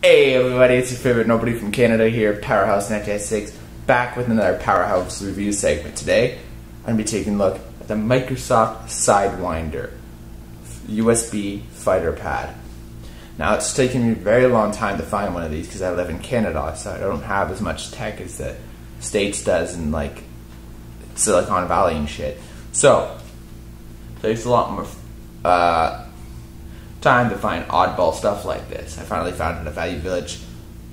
Hey everybody, it's your favorite nobody from Canada here, Powerhouse 996, back with another Powerhouse review segment. Today, I'm going to be taking a look at the Microsoft Sidewinder USB fighter pad. Now, it's taken me a very long time to find one of these because I live in Canada, so I don't have as much tech as the States does in like Silicon Valley and shit. So, there's a lot more uh, time to find oddball stuff like this. I finally found it at Value Village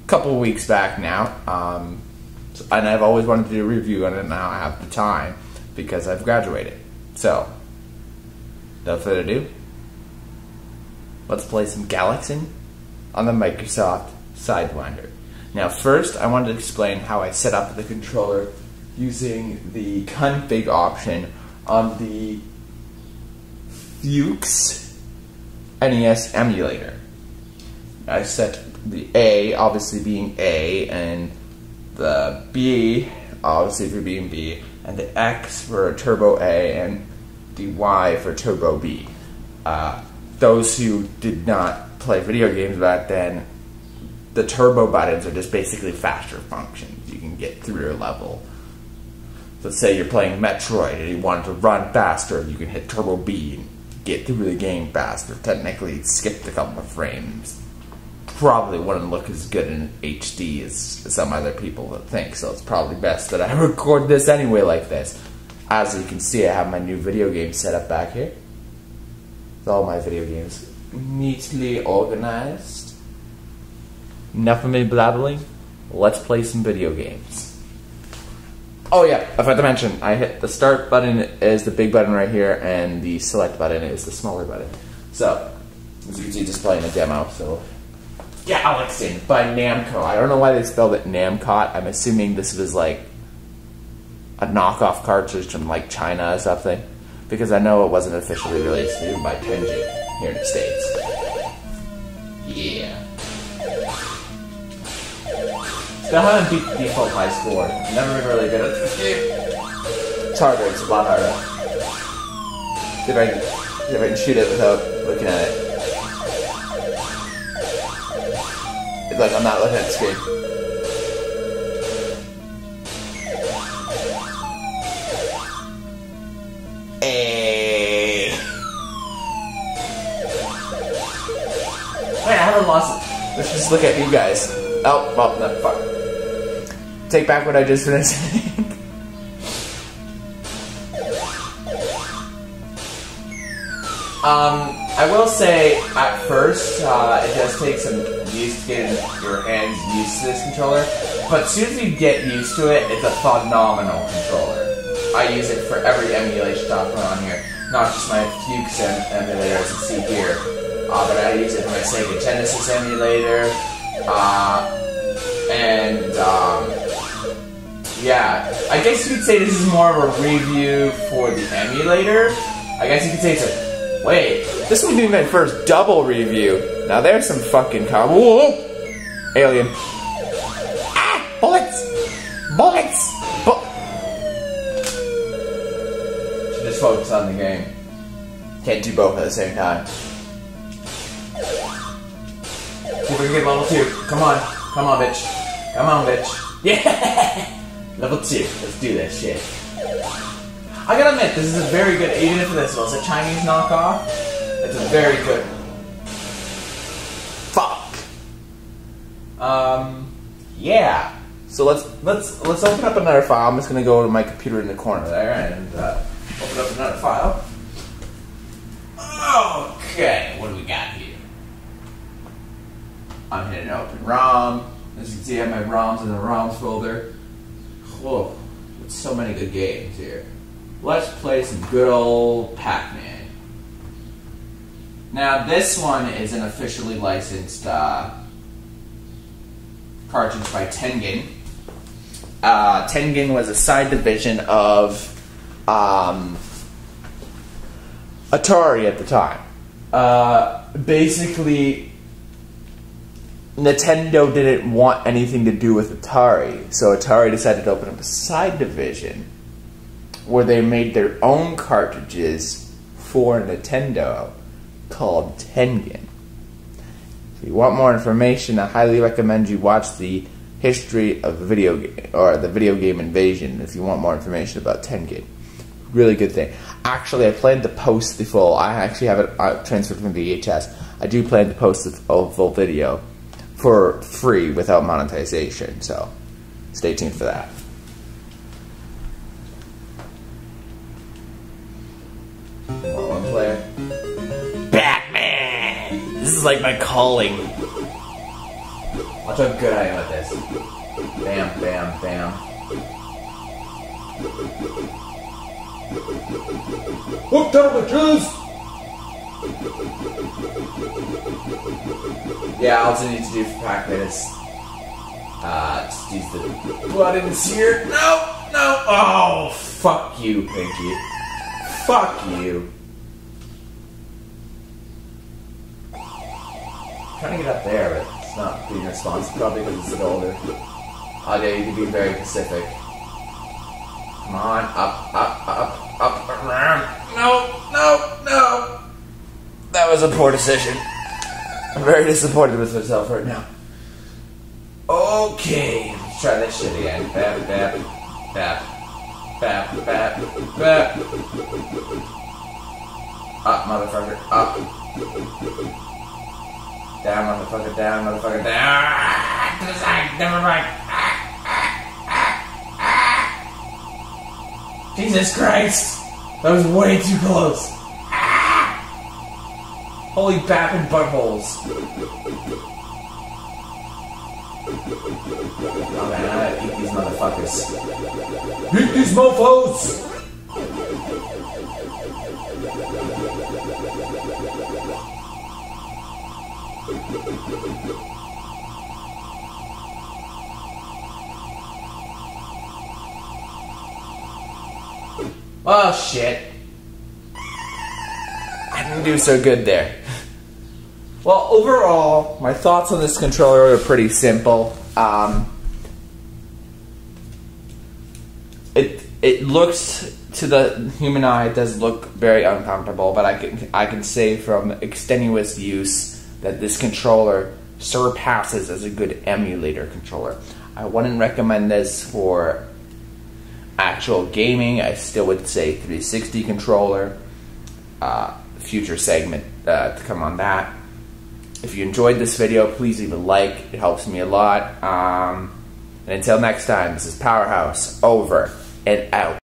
a couple weeks back now, um, and I've always wanted to do a review on it. Now I have the time because I've graduated. So, without further ado, let's play some Galaxian on the Microsoft Sidewinder. Now, first, I wanted to explain how I set up the controller using the config option on the FCEUX NES emulator. I set the A obviously being A and the B obviously for being B and the X for Turbo A and the Y for Turbo B. Uh, those who did not play video games back then, the turbo buttons are just basically faster functions. You can get through your level. Let's say you're playing Metroid and you want to run faster, you can hit Turbo B and get through the game faster. Technically, it skipped a couple of frames. Probably wouldn't look as good in HD as some other people would think, so it's probably best that I record this anyway like this. As you can see, I have my new video game set up back here. With all my video games neatly organized. Enough of me blabbling. Let's play some video games. Oh yeah, I forgot to mention, I hit the start button is the big button right here, and the select button is the smaller button. So, as you can see, just playing a demo. So, Galaxian by Namco. I don't know why they spelled it Namcot. I'm assuming this was like a knockoff cartridge from like China or something, because I know it wasn't officially released even by Tengen here in the states. Still haven't beat the default high score. Never been really good at this game. It's harder, it's a lot harder. If I if I can shoot it without looking at it. It's like I'm not looking at the screen. Hey. Wait, I haven't lost it. Let's just look at you guys. Oh, well, no, fuck. Take back what I just finished um, I will say, at first, uh, it does take some use to get your hands used to this controller, but as soon as you get used to it, it's a phenomenal controller. I use it for every emulation i software on here, not just my FCEUX em emulator as you see here, uh, but I use it for my Sega Genesis emulator, uh, and, um, yeah, I guess you could say this is more of a review for the emulator. I guess you could say it's a, wait, this would be my first double review. Now there's some fucking com- Whoa! Alien. Ah! Bullets! Bullets! Bu Just focus on the game. Can't do both at the same time. See if we can get level two. Come on. Come on, bitch. Come on, bitch. Yeah! level two. Let's do this shit. I gotta admit, this is a very good, even if this was a Chinese knockoff, it's a very good. Fuck. Um, yeah. So let's let's let's open up another file. I'm just gonna go to my computer in the corner there and uh, open up another file. Okay, what do we got here? I'm hitting open ROM. As you can see, I have my ROMs in the ROMs folder. Whoa, so many good games here. Let's play some good old Pac-Man. Now, this one is an officially licensed uh, cartridge by Tengen. Uh, Tengen was a side division of um, Atari at the time. Uh, basically, Nintendo didn't want anything to do with Atari, so Atari decided to open up a side division where they made their own cartridges for Nintendo called Tengen. If you want more information, I highly recommend you watch the history of the video game or the video game invasion. If you want more information about Tengen, really good thing. Actually, I plan to post the full. I actually have it uh, transferred from VHS. I do plan to post the full video for free without monetization. So, stay tuned for that. One player. Batman. This is like my calling. Watch how good I am at this. Bam, bam, bam. Whoop, turtle juice! Yeah, I also need to do for Pac-Man is uh, just use the in here. No, no. Oh, fuck you, Pinky. Fuck you. I'm trying to get up there, but it's not being responsive, probably because it's a bit older. Oh, yeah, you can be very Pacific. Come on, up, up, up, up, around. No, no, no. That was a poor decision. I'm very disappointed with myself right now. Okay, let's try this shit again. Bap, bap, bap, bap, bap, bap. Up, motherfucker, up. Down, motherfucker, down, motherfucker, down. Ah, to the side, never mind. Ah, ah, ah. Jesus Christ! That was way too close. Holy bapping buttholes. Oh man, I gotta eat these motherfuckers. Eat these mofos! Oh shit. Didn't do so good there. Well, overall, my thoughts on this controller are pretty simple. Um, it it looks to the human eye, it does look very uncomfortable, but I can I can say from extenuous use that this controller surpasses as a good emulator controller. I wouldn't recommend this for actual gaming. I still would say 360 controller. Uh, future segment uh, to come on that. If you enjoyed this video, please leave a like. It helps me a lot. Um, and until next time, this is Powerhouse over and out.